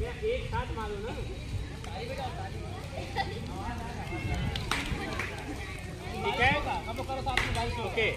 गया एक साथ मारो ना ठीक है ओके